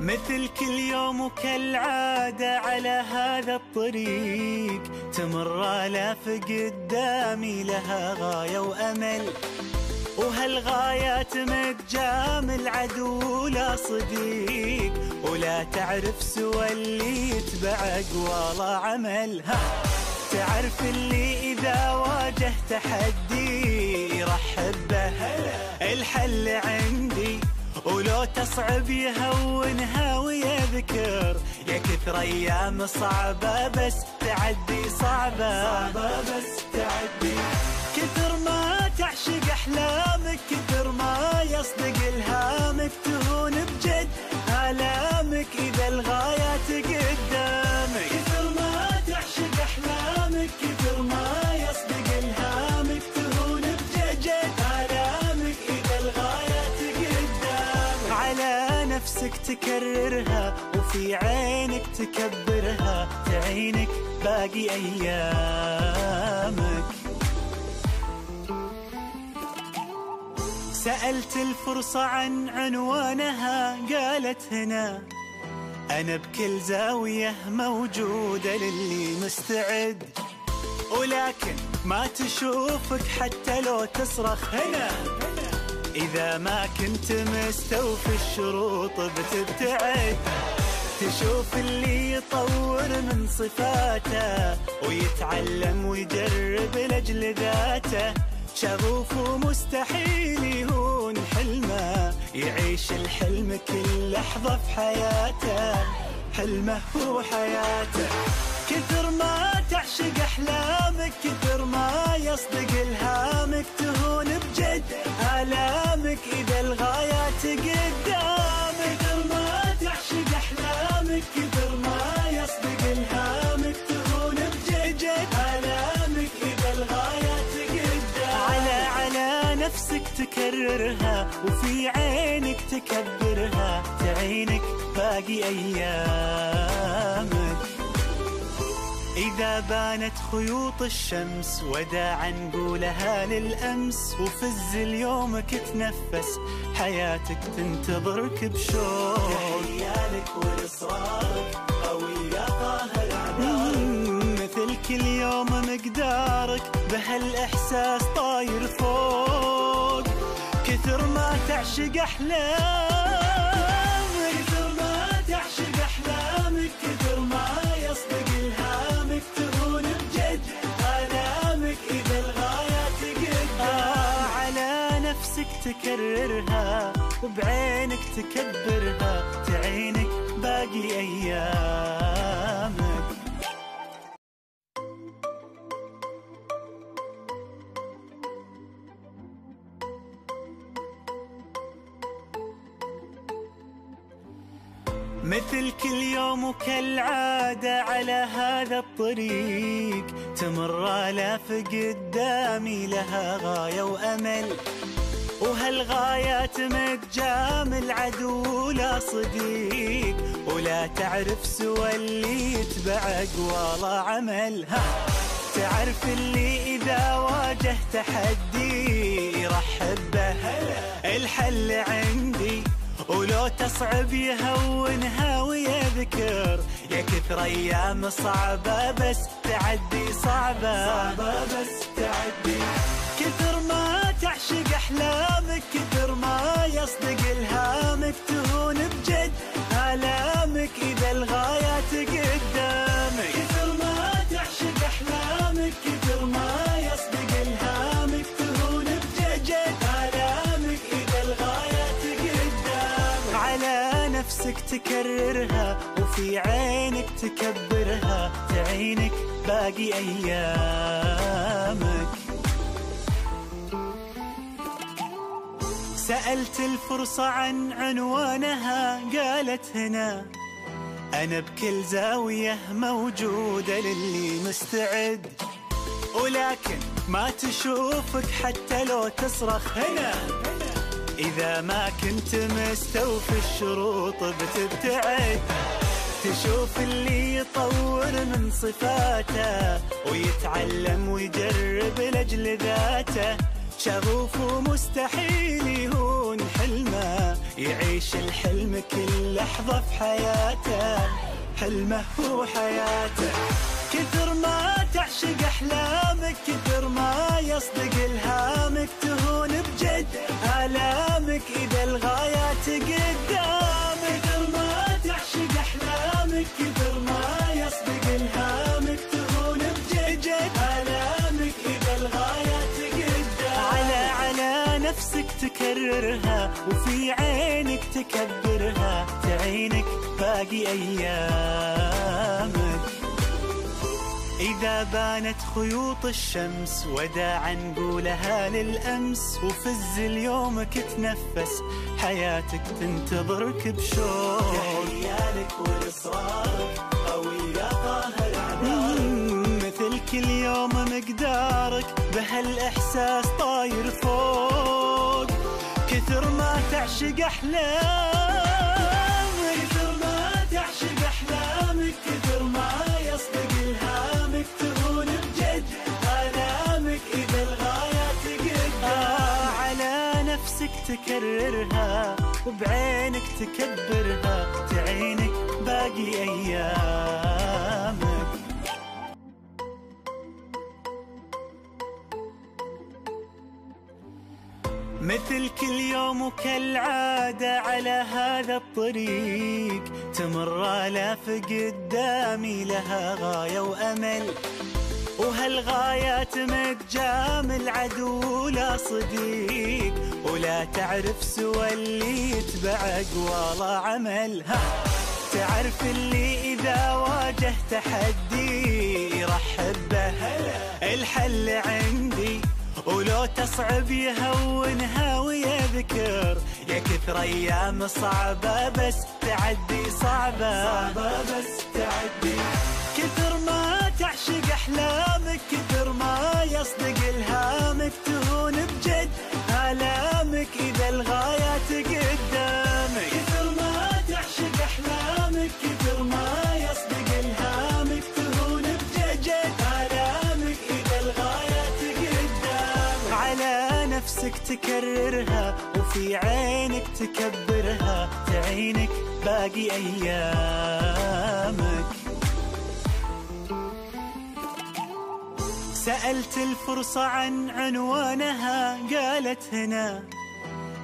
مثل كل يوم وكالعادة على هذا الطريق تمر آلاف قدامي لها غاية وأمل. وهالغايات متجامل عدو ولا صديق؟ ولا تعرف سوى اللي يتبع أقوال عمل. ها تعرف اللي إذا واجه تحدي يرحب به الحل عندي. ولو تصعب يهونها ويذكر يا كثر أيام صعبة بس تعدي صعبة. صعبة بس تعدي. كثر ما تعشق أحلامك كثر ما يصدق إلهامك تهون بجد آلامك إذا الغايات قدامك نفسك تكررها وفي عينك تكبرها تعينك باقي أيامك. سألت الفرصة عن عنوانها قالت هنا أنا بكل زاوية موجودة للي مستعد ولكن ما تشوفك حتى لو تصرخ هنا. إذا ما كنت مستوفي الشروط بتبتعد. تشوف اللي يطور من صفاته ويتعلم ويجرب لأجل ذاته. شغوف ومستحيل يهون حلمه يعيش الحلم كل لحظة في حياته. حلمه هو حياته. كثر ما تعشق أحلامك كثر ما يصدق إلهامك تهون بجد آلامك إذا الغايات قدامك كثر ما تعشق أحلامك كثر ما يصدق إلهامك تهون بجد آلامك إذا الغايات قدامك على على نفسك تكررها وفي عينك تكبرها تعينك باقي أيامك بانت خيوط الشمس وداعا نقولها للأمس. وفز اليومك تنفس حياتك تنتظرك بشوق. تحيالك وإصرارك قوي يا قاهر مثل كل يوم مقدارك بهالإحساس طاير فوق. كثر ما تعشق أحلامك. تكررها وبعينك تكبرها تعينك باقي أيامك. مثل كل يوم وكالعادة على هذا الطريق تمر آلاف قدامي لها غاية وأمل. وهالغايات متجامل عدو ولا صديق ولا تعرف سوى اللي يتبع أقوال عمل ها تعرف اللي إذا واجه تحدي يرحب به. الحل عندي ولو تصعب يهونها ويذكر. يا كثر أيام صعبة بس تعدي صعبة. صعبة بس تعدي. كثر ما تعشق أحلامك كثر ما يصدق إلهامك تهون بجد آلامك إذا الغايات قدامك كثر ما تعشق أحلامك كثر ما يصدق إلهامك تهون بجد آلامك إذا الغايات قدامك على نفسك تكررها وفي عينك تكبرها تعينك باقي أيامك. سألت الفرصة عن عنوانها قالت هنا أنا بكل زاوية موجودة للي مستعد ولكن ما تشوفك حتى لو تصرخ هنا. إذا ما كنت مستوفي الشروط بتبتعد تشوف اللي يطور من صفاته ويتعلم ويجرب لأجل ذاته. شغوف ومستحيل يهون حلمه يعيش الحلم كل لحظة في حياته. حلمه هو حياته. كثر ما تعشق أحلامك كثر ما يصدق إلهامك تهون بجد آلامك إذا الغايات قدامك تكررها وفي عينك تكبرها تعينك باقي أيامك إذا بانت خيوط الشمس وداعا نقولها للأمس وفز اليومك تنفس حياتك تنتظرك بشوق. تحيالك وإصرارك قوي يا طاهر مثل كل يوم مقدارك بهالإحساس طاير فوق تعشق أحلامك. كثر ما تعشق أحلامك كثر ما يصدق إلهامك تهون بجد آلامك إذا الغايات قدامك آه على نفسك تكررها وبعينك تكبرها تعينك باقي أيامك مثل كل يوم وكالعادة على هذا الطريق تمر آلاف قدامي لها غاية وأمل. وهالغايات متجامل عدو ولا صديق؟ ولا تعرف سوى اللي يتبع أقوال عمل. ها تعرف اللي إذا واجه تحدي يرحب به الحل عندي. ولو تصعب يهونها ويذكر يا كثر أيام صعبة بس تعدي صعبة. صعبة بس تعدي. كثر ما تعشق أحلامك كثر ما يصدق إلهامك تهون بجد آلامك إذا الغايات قدامك تكررها وفي عينك تكبرها تعينك باقي أيامك. سألت الفرصة عن عنوانها قالت هنا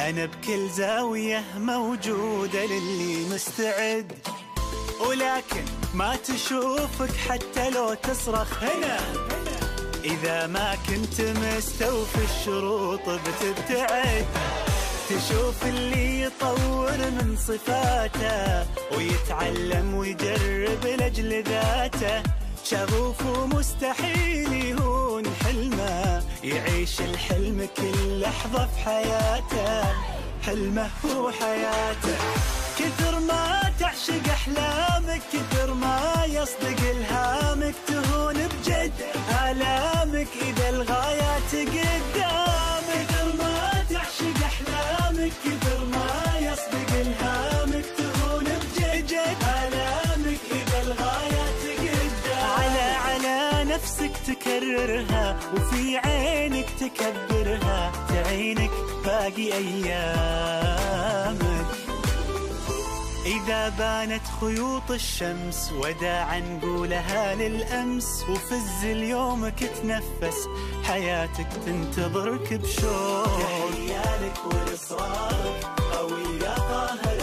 أنا بكل زاوية موجودة للي مستعد ولكن ما تشوفك حتى لو تصرخ هنا. إذا ما كنت مستوفي الشروط بتبتعد تشوف اللي يطور من صفاته ويتعلم ويجرب لأجل ذاته. شغوف ومستحيل يهون حلمه يعيش الحلم كل لحظة في حياته. حلمه هو حياته. كثر ما تعشق أحلامك كثر ما يصدق آلامك إذا الغايات قدامك كثر ما تعشق أحلامك كثر ما يصدق إلهامك. تهون بجد آلامك. إذا الغايات قدامك على على نفسك تكررها وفي عينك تكبرها. تعينك باقي أيامك إذا بانت خيوط الشمس وداعا نقولها للأمس وفز اليومك تنفس حياتك تنتظرك بشوق. تحيالك وإصرارك قوي يا طاهر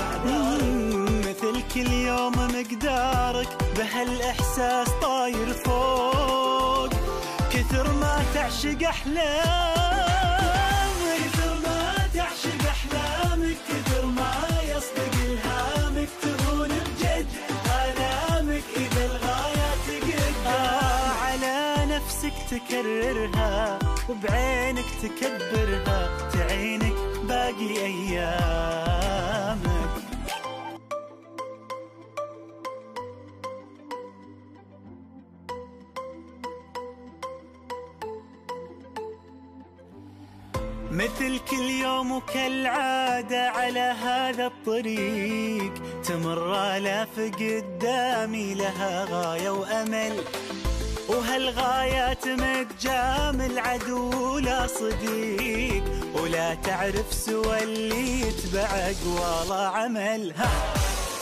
مثل كل يوم مقدارك بهالإحساس طاير فوق. كثر ما تعشق أحلامك. كثر ما تعشق أحلامك كثر تهون بجد آه على نفسك تكررها وبعينك تكبرها تعينك باقي أيامك كل يوم وكالعادة على هذا الطريق تمر آلاف قدامي لها غاية وأمل. وهل الغايات متجامل عدو لا صديق؟ ولا تعرف سوى اللي يتبع والله عمل. ها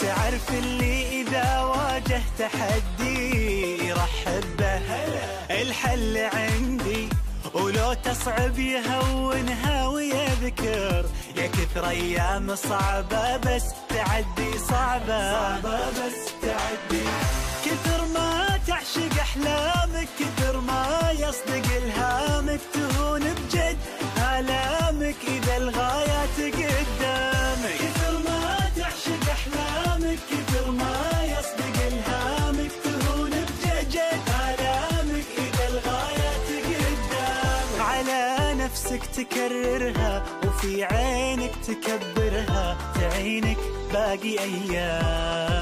تعرف اللي إذا واجه تحدي يرحب به. الحل عندي ولو تصعب يهونها ويذكر. يا كثر أيام صعبة بس تعدي صعبة. صعبة بس تعدي. كثر ما تعشق أحلامك كثر ما يصدق إلهامك تهون بجد. تكررها وفي عينك تكبرها تعينك باقي أيامك.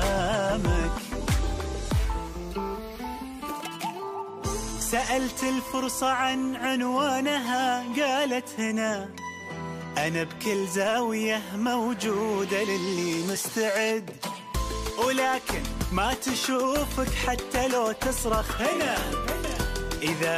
سألت الفرصة عن عنوانها قالت هنا أنا بكل زاوية موجودة للي مستعد ولكن ما تشوفك حتى لو تصرخ هنا. إذا